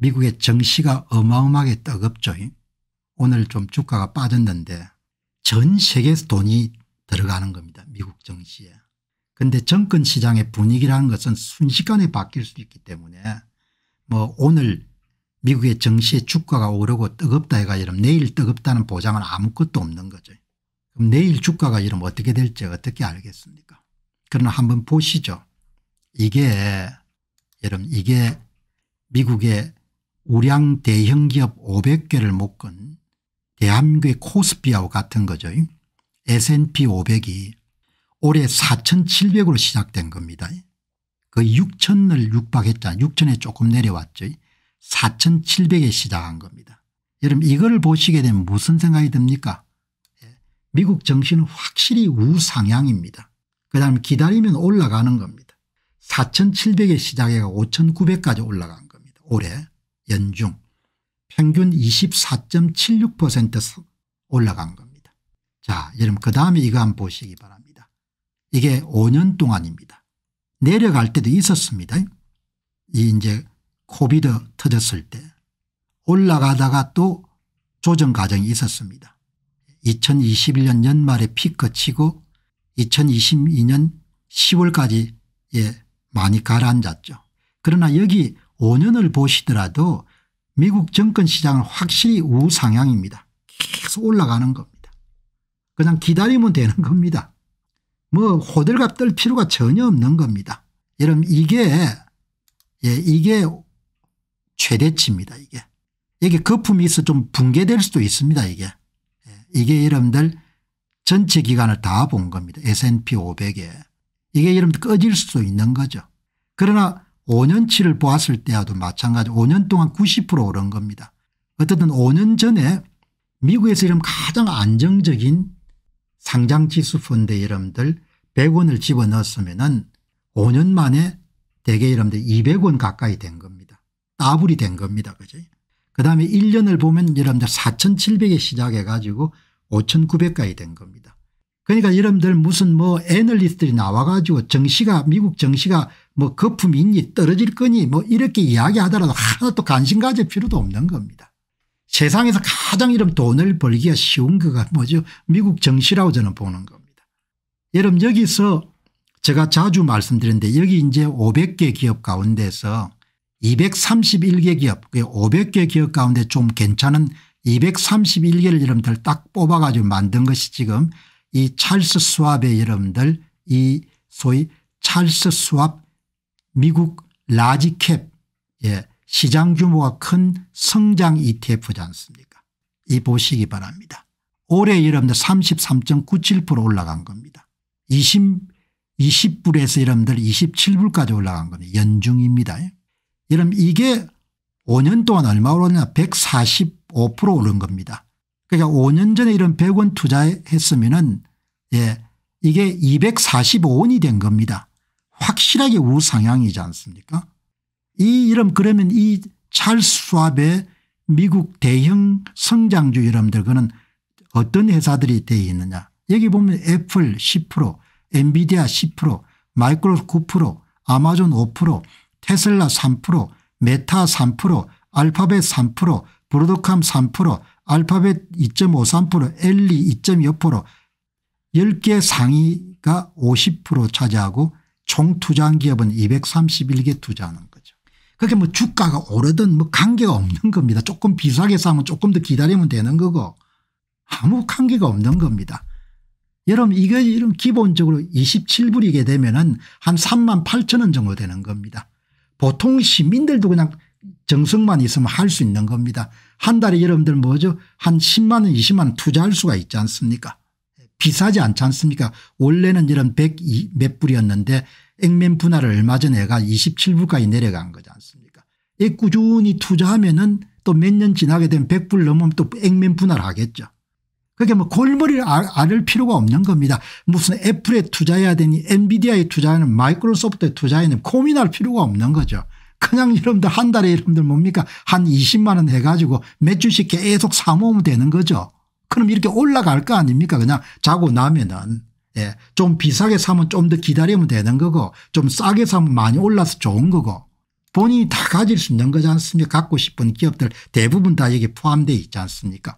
미국의 정시가 어마어마하게 뜨겁죠. 오늘 좀 주가가 빠졌는데 전 세계에서 돈이 들어가는 겁니다. 미국 정시에. 그런데 정권 시장의 분위기라는 것은 순식간에 바뀔 수 있기 때문에 뭐 오늘 미국의 정시의 주가가 오르고 뜨겁다 해가 이러면 내일 뜨겁다는 보장은 아무것도 없는 거죠. 그럼 내일 주가가 이러면 어떻게 될지 어떻게 알겠습니까 그러나 한번 보시죠. 이게 여러분 이게 미국의 우량 대형 기업 500개를 묶은 대한민국의 코스피하고 같은 거죠. S&P 500이 올해 4,700으로 시작된 겁니다. 그 6천을 육박했잖아 6천에 조금 내려왔죠. 4,700에 시작한 겁니다. 여러분 이걸 보시게 되면 무슨 생각이 듭니까 예, 미국 정신은 확실히 우상향입니다. 그다음에 기다리면 올라가는 겁니다. 4,700에 시작해가 5,900까지 올라간 겁니다. 올해 연중 평균 24.76% 올라간 겁니다. 자 여러분 그 다음에 이거 한번 보시기 바랍니다. 이게 5년 동안입니다. 내려갈 때도 있었습니다. 이 이제 코비드 터졌을 때 올라가다가 또 조정 과정이 있었습니다. 2021년 연말에 피크 치고 2022년 10월까지 예 많이 가라앉았죠. 그러나 여기 5년을 보시더라도 미국 정권 시장은 확실히 우상향입니다. 계속 올라가는 겁니다. 그냥 기다리면 되는 겁니다. 뭐 호들갑 떨 필요가 전혀 없는 겁니다. 여러분 이게 예 이게 최대치입니다 이게. 이게 거품이 있어 좀 붕괴될 수도 있습니다 이게. 예, 이게 여러분들 전체 기간을 다 본 겁니다. S&P 500에. 이게 여러분들 꺼질 수도 있는 거죠. 그러나 5년치를 보았을 때와도 마찬가지 5년 동안 90% 오른 겁니다. 어쨌든 5년 전에 미국에서 이런 가장 안정적인 상장지수 펀드 여러분들 100원을 집어넣었으면 5년 만에 대개 여러분들 200원 가까이 된 겁니다. 따블이 된 겁니다. 그죠? 그 다음에 1년을 보면 여러분들 4,700에 시작해 가지고 5,900까지 된 겁니다. 그러니까 여러분들 무슨 뭐 애널리스트들이 나와 가지고 정시가 미국 정시가 뭐 거품이 있니 떨어질 거니 뭐 이렇게 이야기하더라도 하나도 관심 가질 필요도 없는 겁니다. 세상에서 가장 이런 돈을 벌기가 쉬운 거가 뭐죠 미국 정시라고 저는 보는 겁니다. 여러분 여기서 제가 자주 말씀드렸는데 여기 이제 500개 기업 가운데서 231개 기업 500개 기업 가운데 좀 괜찮은 231개를 여러분들 딱 뽑아가지고 만든 것이 지금 이 찰스 수왑의 여러분들 이 소위 찰스 수왑 미국 라지캡 예, 시장 규모가 큰 성장 ETF지 않습니까 이 보시기 바랍니다. 올해 여러분들 33.97% 올라간 겁니다. 20, 20불에서 여러분들 27불까지 올라간 겁니다. 연중입니다. 여러분 이게 5년 동안 얼마 오르냐 145% 오른 겁니다. 그러니까 5년 전에 이런 100원 투자했으면 예, 이게 245원이 된 겁니다. 확실하게 우상향이지 않습니까? 이 이름 그러면 이 찰스 슈왑의 미국 대형 성장주 여러분들 그는 어떤 회사들이 되어 있느냐? 여기 보면 애플 10% 엔비디아 10% 마이크로소프트 9% 아마존 5% 테슬라 3% 메타 3% 알파벳 3% 브로드컴 3% 알파벳 2.53% 엘리 2.2% 10개 상위가 50% 차지하고 총 투자한 기업은 231개 투자하는 거죠. 그게 뭐 주가가 오르든 뭐 관계가 없는 겁니다. 조금 비싸게 사면 조금 더 기다리면 되는 거고 아무 관계가 없는 겁니다. 여러분 이게 이런 기본적으로 27불이게 되면은 한 3만 8천 원 정도 되는 겁니다. 보통 시민들도 그냥 정성만 있으면 할 수 있는 겁니다. 한 달에 여러분들 뭐죠 한 10만 원 20만 원 투자할 수가 있지 않습니까 비싸지 않지 않습니까 원래는 이런 100몇 불이었는데 액면 분할을 얼마 전에 가 27불까지 내려간 거지 않습니까 이 꾸준히 투자하면 은 또 몇 년 지나게 되면 100불 넘으면 또 액면 분할하겠죠. 그게 뭐 골머리를 앓을 필요가 없는 겁니다. 무슨 애플에 투자해야 되니 엔비디아에 투자하는 마이크로소프트에 투자하는 고민할 필요가 없는 거죠. 그냥 여러분들 한 달에 여러분들 뭡니까 한 20만 원 해가지고 몇 주씩 계속 사모으면 되는 거죠. 그럼 이렇게 올라갈 거 아닙니까 그냥 자고 나면은 예. 좀 비싸게 사면 좀 더 기다리면 되는 거고 좀 싸게 사면 많이 올라서 좋은 거고 본인이 다 가질 수 있는 거지 않습니까 갖고 싶은 기업들 대부분 다 여기 포함되어 있지 않습니까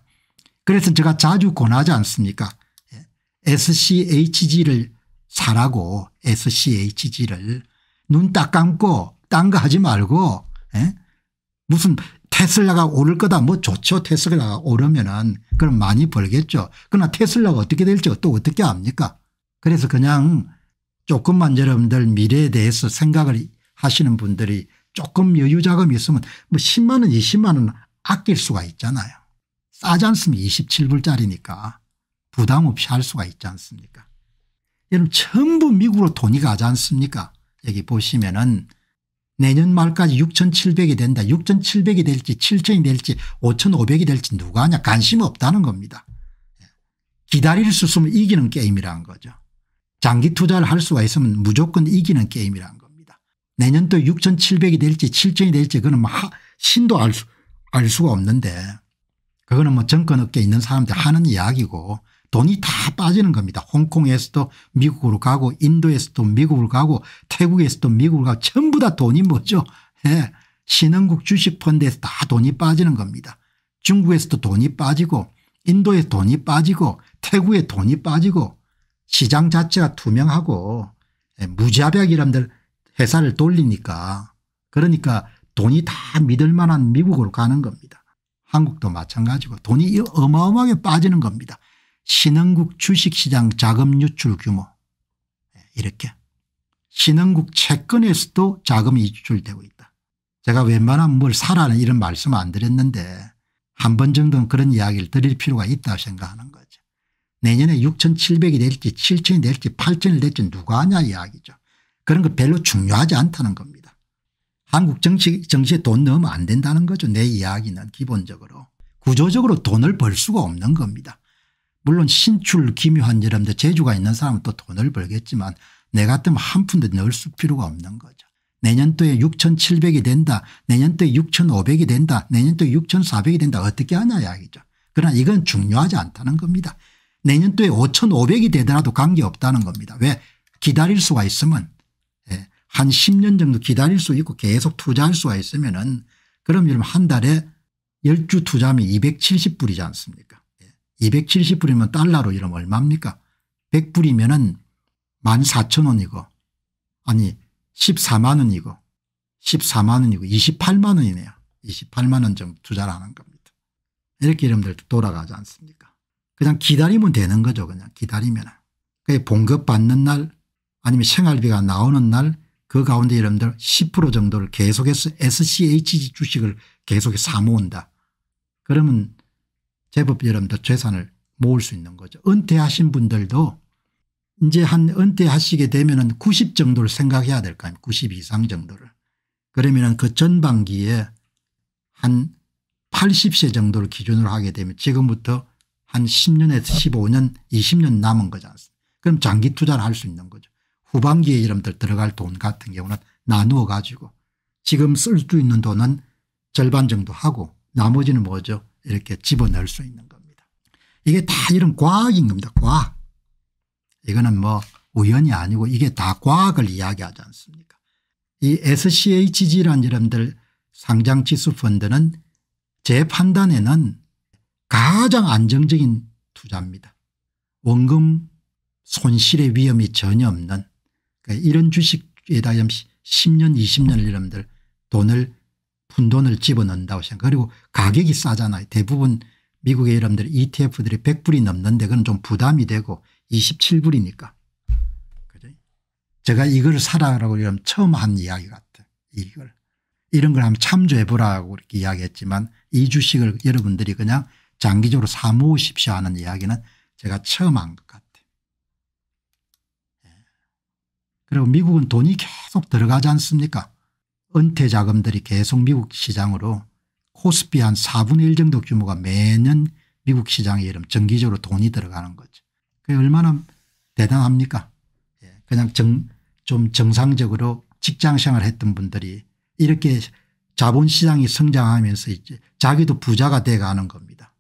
그래서 제가 자주 권하지 않습니까 예. SCHG를 사라고 SCHG를 눈 딱 감고 딴 거 하지 말고 예? 무슨 테슬라가 오를 거다. 뭐 좋죠. 테슬라가 오르면은 그럼 많이 벌겠죠. 그러나 테슬라가 어떻게 될지 또 어떻게 압니까? 그래서 그냥 조금만 여러분들 미래에 대해서 생각을 하시는 분들이 조금 여유 자금이 있으면 뭐 10만 원 20만 원 아낄 수가 있잖아요. 싸지 않습니까? 27불짜리니까. 부담 없이 할 수가 있지 않습니까? 여러분 전부 미국으로 돈이 가지 않습니까? 여기 보시면은 내년 말까지 6,700이 된다. 6,700이 될지 7,000이 될지 5,500이 될지 누가 하냐 관심 없다는 겁니다. 예. 기다릴 수 있으면 이기는 게임이라는 거죠. 장기 투자를 할 수가 있으면 무조건 이기는 게임이라는 겁니다. 내년도 6,700이 될지 7,000이 될지 그거는 뭐 신도 알, 수, 알 수가 없는데 그거는 뭐 정권 업계에 있는 사람들 하는 이야기고 돈이 다 빠지는 겁니다. 홍콩에서도 미국으로 가고 인도에서도 미국으로 가고 태국에서도 미국으로 가고 전부 다 돈이 뭐죠. 예. 신흥국 주식펀드에서 다 돈이 빠지는 겁니다. 중국에서도 돈이 빠지고 인도에 돈이 빠지고 태국에 돈이 빠지고 시장 자체가 투명하고 예, 무자백이란들 회사를 돌리니까 그러니까 돈이 다 믿을 만한 미국으로 가는 겁니다. 한국도 마찬가지고 돈이 어마어마하게 빠지는 겁니다. 신흥국 주식시장 자금 유출 규모 네, 이렇게 신흥국 채권에서도 자금이 유출되고 있다. 제가 웬만하면 뭘 사라는 이런 말씀 안 드렸는데 한 번 정도는 그런 이야기를 드릴 필요가 있다고 생각하는 거죠. 내년에 6,700이 될지 7,000이 될지 8,000이 될지 누가 하냐 이야기죠. 그런 거 별로 중요하지 않다는 겁니다. 한국 정치, 정치에 돈 넣으면 안 된다는 거죠. 내 이야기는 기본적으로. 구조적으로 돈을 벌 수가 없는 겁니다. 물론 신출 기묘한 여러분들 재주가 있는 사람은 또 돈을 벌겠지만 내 같으면 한 푼도 넣을 수 필요가 없는 거죠. 내년도에 6,700이 된다. 내년도에 6,500이 된다. 내년도에 6,400이 된다. 어떻게 하냐 이야기죠. 그러나 이건 중요하지 않다는 겁니다. 내년도에 5,500이 되더라도 관계없다는 겁니다. 왜 기다릴 수가 있으면 예, 한 10년 정도 기다릴 수 있고 계속 투자할 수가 있으면 은 그럼 여러분 한 달에 10주 투자하면 270불이지 않습니까 270불이면 달러로 이러면 얼마입니까 100불이면 은 14,000원이고 아니 14만 원이고 14만 원이고 28만 원이네요. 28만 원 정도 투자를 하는 겁니다. 이렇게 여러분들 돌아가지 않습니까 그냥 기다리면 되는 거죠. 그냥 기다리면. 봉급 받는 날 아니면 생활비가 나오는 날 그 가운데 여러분들 10% 정도를 계속해서 SCHG 주식을 계속해서 사모은다. 그러면 제법 여러분들 재산을 모을 수 있는 거죠. 은퇴하신 분들도 이제 한 은퇴하시게 되면 90 정도를 생각해야 될 거 아닙니까 90 이상 정도를. 그러면 그 전반기에 한 80세 정도를 기준으로 하게 되면 지금부터 한 10년에서 15년 20년 남은 거지 않습니까 그럼 장기 투자를 할 수 있는 거죠. 후반기에 여러분들 들어갈 돈 같은 경우는 나누어 가지고 지금 쓸 수 있는 돈은 절반 정도 하고 나머지는 뭐죠 이렇게 집어넣을 수 있는 겁니다. 이게 다 이런 과학인 겁니다. 과학. 이거는 뭐 우연이 아니고 이게 다 과학을 이야기하지 않습니까 이 SCHG란 여러분들 상장지수 펀드는 제 판단에는 가장 안정적인 투자입니다. 원금 손실의 위험이 전혀 없는 그러니까 이런 주식에다 10년 20년 여러분들 돈을 푼돈을 집어넣는다고 생각 그리고 가격이 싸잖아요. 대부분 미국의 여러분들 ETF들이 100불이 넘는데 그건 좀 부담이 되고 27불이니까. 그죠? 제가 이걸 사라고 이러면 처음 한 이야기 같아 이걸. 이런 걸 한번 참조해 보라고 이렇게 이야기했지만 이 주식을 여러분들이 그냥 장기적으로 사모으십시오 하는 이야기는 제가 처음 한 것 같아요. 예. 그리고 미국은 돈이 계속 들어가지 않습니까 은퇴 자금들이 계속 미국 시장으로 코스피 한 4분의 1 정도 규모가 매년 미국 시장에 이름 정기적으로 돈이 들어가는 거죠. 그게 얼마나 대단합니까 예, 그냥 정, 좀 정상적으로 직장생활 했던 분들이 이렇게 자본시장이 성장하면서 이제 자기도 부자가 돼가는 겁니다.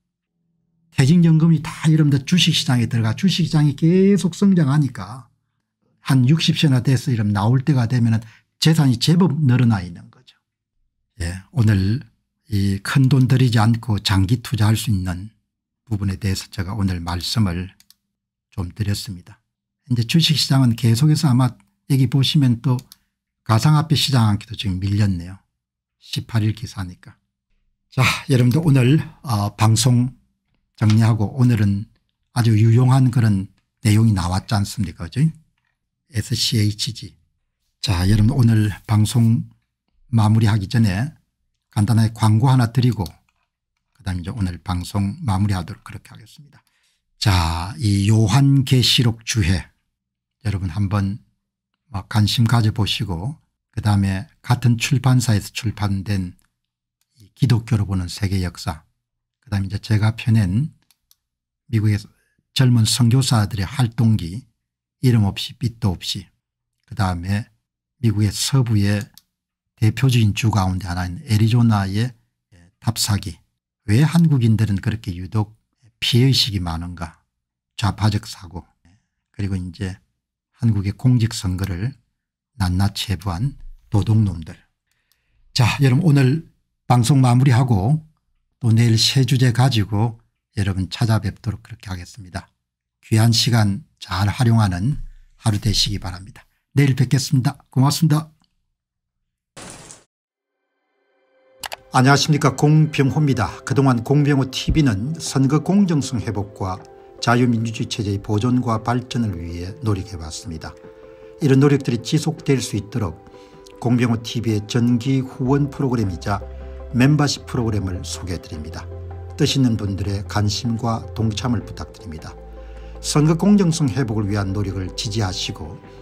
퇴직연금이 다 여러분들 주식시장에 들어가 주식시장이 계속 성장하니까 한 60세나 돼서 이러면 나올 때가 되면 재산이 제법 늘어나 있는 거죠. 예, 오늘 이 큰 돈 들이지 않고 장기 투자할 수 있는 부분에 대해서 제가 오늘 말씀을 좀 드렸습니다. 이제 주식시장은 계속해서 아마 여기 보시면 또 가상화폐 시장한테도 지금 밀렸네요. 18일 기사니까. 자 여러분들 오늘 어, 방송 정리하고 오늘은 아주 유용한 그런 내용이 나왔지 않습니까? SCHG 자 여러분 오늘 방송 마무리하기 전에 간단하게 광고 하나 드리고 그다음 이제 오늘 방송 마무리하도록 그렇게 하겠습니다. 자, 이 요한계시록 주회 여러분 한번 뭐 관심 가져보시고 그다음에 같은 출판사에서 출판된 기독교로 보는 세계 역사 그다음에 이제 제가 펴낸 미국의 젊은 선교사들의 활동기 이름 없이 빛도 없이 그다음에 미국의 서부의 대표적인 주 가운데 하나인 애리조나의 탑사기 왜 한국인들은 그렇게 유독 피해의식이 많은가 좌파적 사고 그리고 이제 한국의 공직선거를 낱낱이 해부한 도둑놈들 자 여러분 오늘 방송 마무리하고 또 내일 새 주제 가지고 여러분 찾아뵙도록 그렇게 하겠습니다. 귀한 시간 잘 활용하는 하루 되시기 바랍니다. 내일 뵙겠습니다. 고맙습니다. 안녕하십니까 공병호입니다. 그동안 공병호 tv는 선거 공정성 회복과 자유민주주의 체제의 보존과 발전을 위해 노력해왔습니다. 이런 노력들이 지속될 수 있도록 공병호 tv의 전기 후원 프로그램이자 멤버십 프로그램을 소개해드립니다. 뜻 있는 분들의 관심과 동참을 부탁드립니다. 선거 공정성 회복을 위한 노력을 지지하시고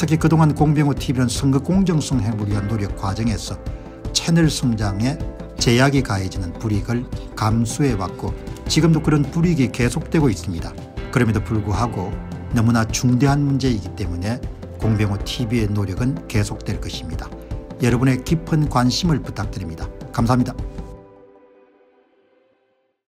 특히 그동안 공병호TV는 선거 공정성 회복을 위한 노력 과정에서 채널 성장에 제약이 가해지는 불이익을 감수해왔고 지금도 그런 불이익이 계속되고 있습니다. 그럼에도 불구하고 너무나 중대한 문제이기 때문에 공병호 TV의 노력은 계속될 것입니다. 여러분의 깊은 관심을 부탁드립니다. 감사합니다.